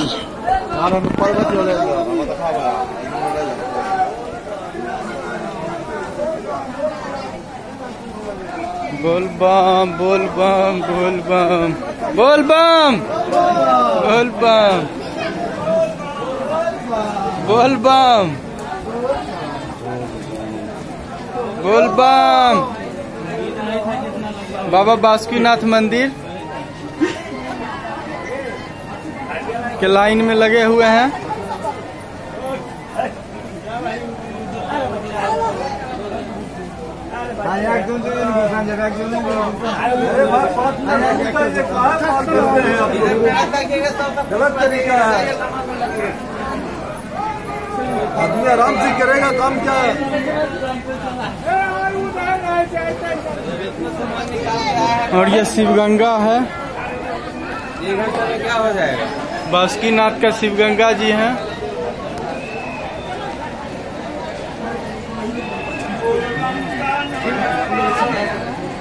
ನಾನು पर्वत ಒಳ್ಳೆಯದು ಮತ್ತೆ खावा बोल बम बोल बम बोल बम बोल बम बोल बम बोल बम बोल बम बाबा बासुकीनाथ मंदिर के लाइन में लगे हुए हैं। गलत तरीका है आदमी आराम से करेगा काम क्या है? और ये शिवगंगा है। बासुकीनाथ का शिवगंगा जी हैं।